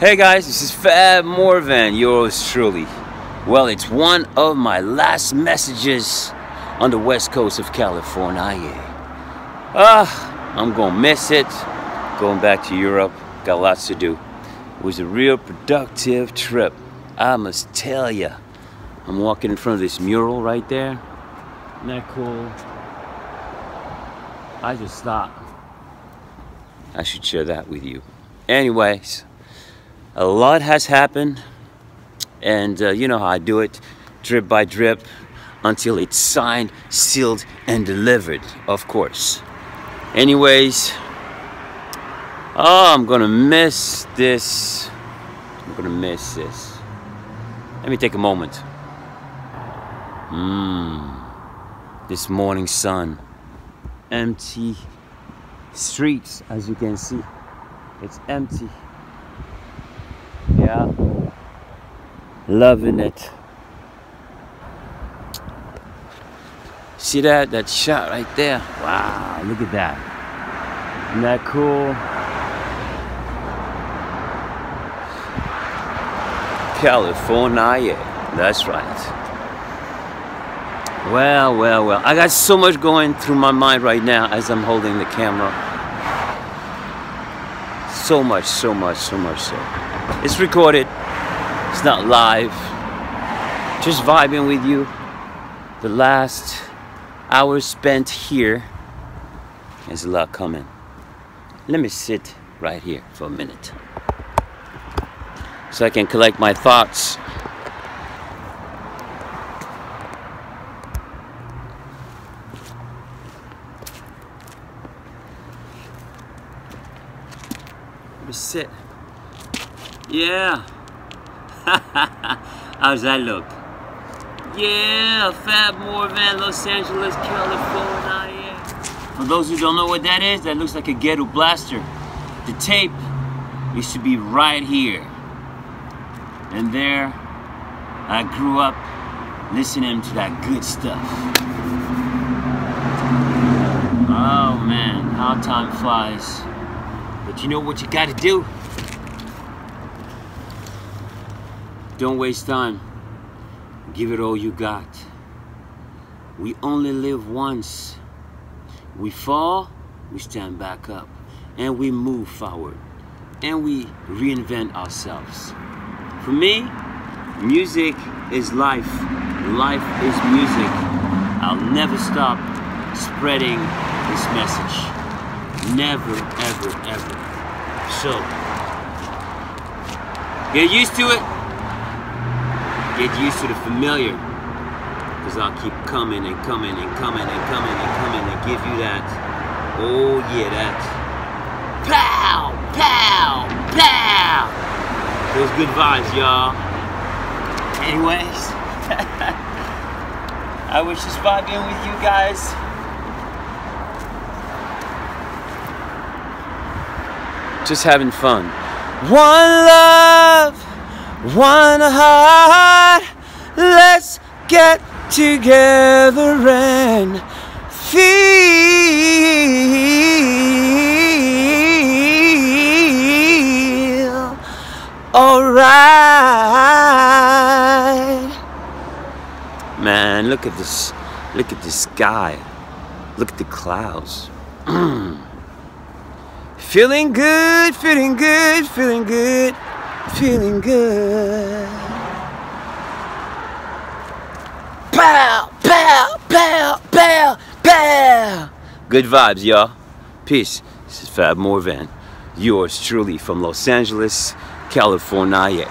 Hey guys, this is Fab Morvan, yours truly. Well, it's one of my last messages on the west coast of California. Ah, I'm gonna miss it. Going back to Europe, got lots to do. It was a real productive trip. I must tell ya. I'm walking in front of this mural right there. Isn't that cool? I just thought I should share that with you. Anyways, a lot has happened, and uh, you know how I do it drip by drip until it's signed, sealed, and delivered, of course. Anyways, oh, I'm gonna miss this. I'm gonna miss this. Let me take a moment. Mmm, this morning sun, empty streets, as you can see. It's empty. Yeah. Loving it. See that? That shot right there? Wow, look at that. Isn't that cool? California, that's right. Well, well, well. I got so much going through my mind right now as I'm holding the camera. So much, so much, so much so. It's recorded. It's not live. Just vibing with you. The last hour spent here. There's a lot coming. Let me sit right here for a minute. So I can collect my thoughts me sit. Yeah. How's that look? Yeah, Fab Morvan, Los Angeles, California. Yeah. For those who don't know what that is, that looks like a ghetto blaster. The tape used to be right here. And there, I grew up listening to that good stuff. Oh man, how time flies. But you know what you gotta do? Don't waste time. Give it all you got. We only live once. We fall, we stand back up, and we move forward, and we reinvent ourselves. For me, music is life. Life is music. I'll never stop spreading this message. Never, ever, ever. So, get used to it. Get used to the familiar. Because I'll keep coming and coming and coming and coming and coming and give you that. Oh, yeah, that. Pow! Pow! Pow! Those good vibes, y'all. Anyways, I wish to spot in with you guys. just having fun. One love, one heart, let's get together and feel alright. Man, look at this, look at the sky. Look at the clouds. Feeling good, feeling good, feeling good, feeling good. Pow, pow, pow, pow, pow. Good vibes, y'all. Peace. This is Fab Morvan. Yours truly from Los Angeles, California.